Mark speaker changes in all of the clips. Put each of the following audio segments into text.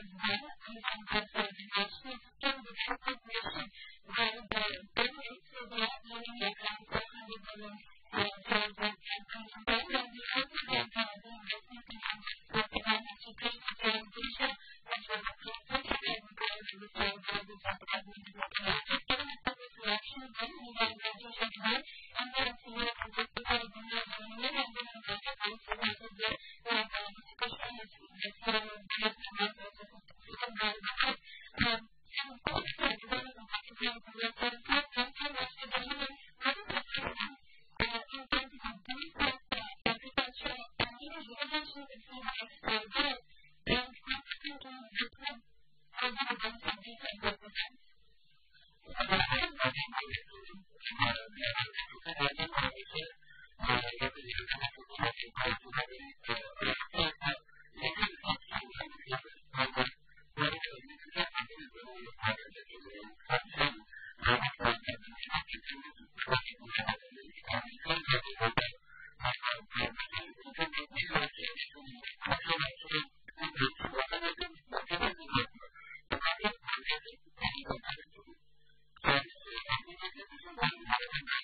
Speaker 1: Thank you. Thank you.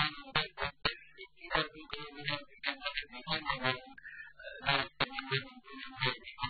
Speaker 1: Thank you.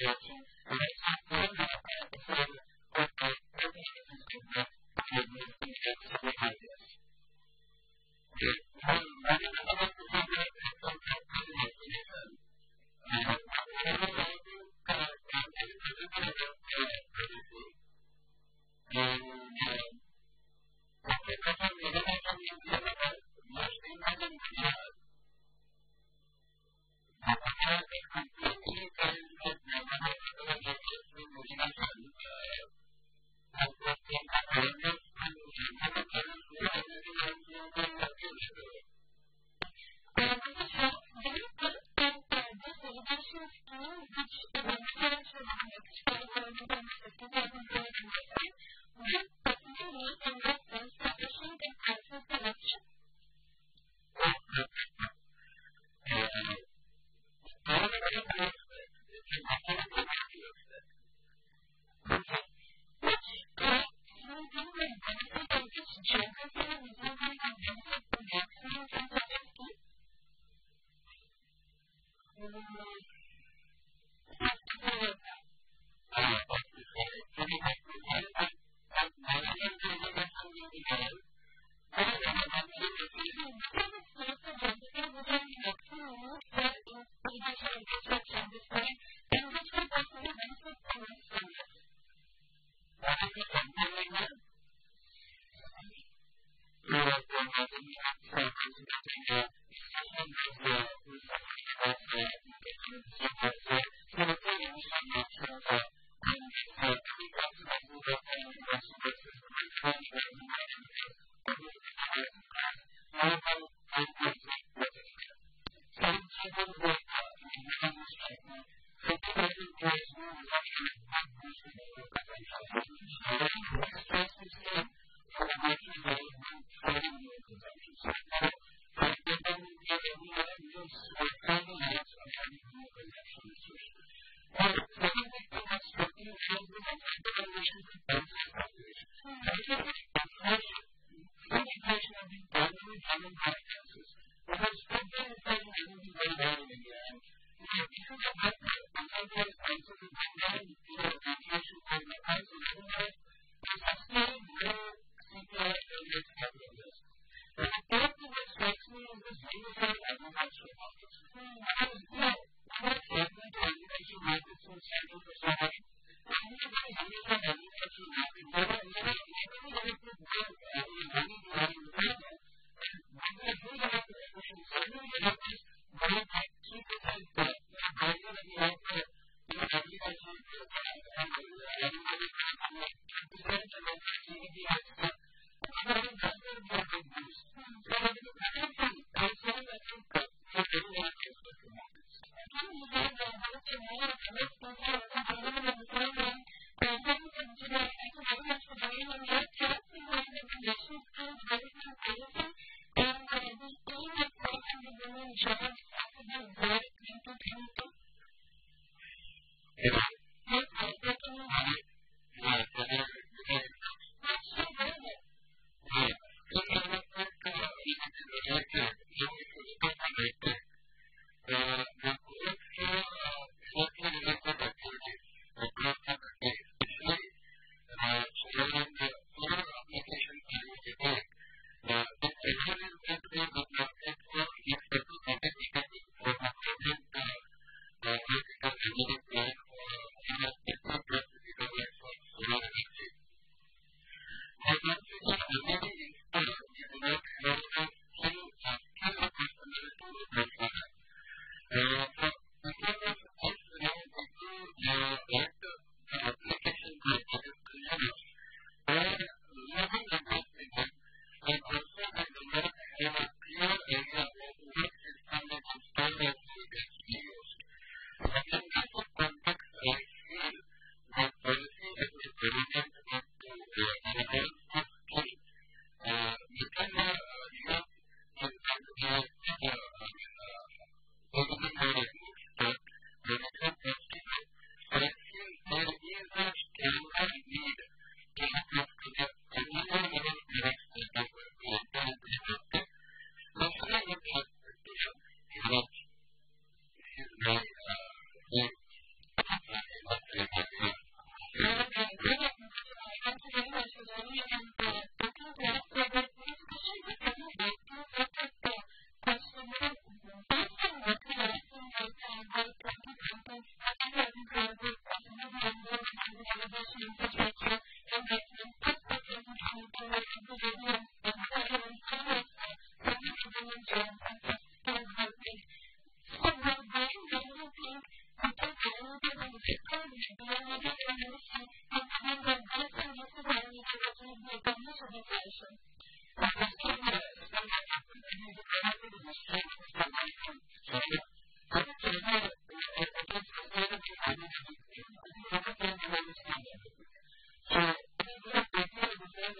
Speaker 1: Thank you.